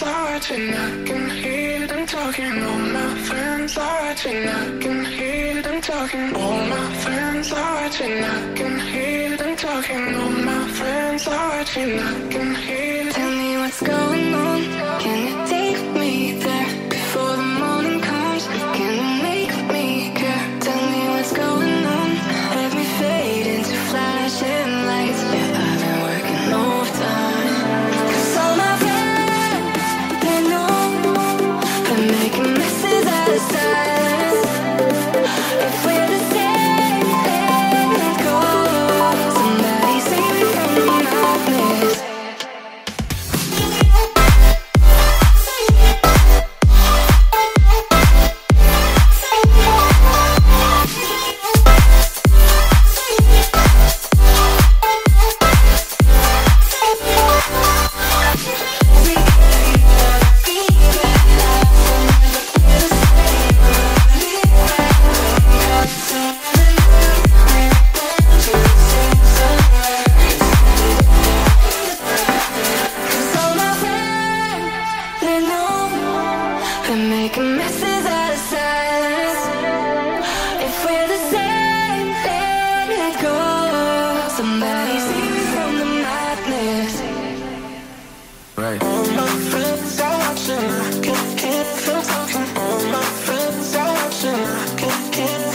watching, I can hear them talking. All my friends are watching, I can hear them talking. All my friends are watching, I can hear them talking. All my friends are watching, I can hear. them. Tell me what's going They're making messes out of silence. If we're the same, let go. Somebody save from the madness. Right. All my friends are watching. Can't keep from talking. All my friends are watching. Can't.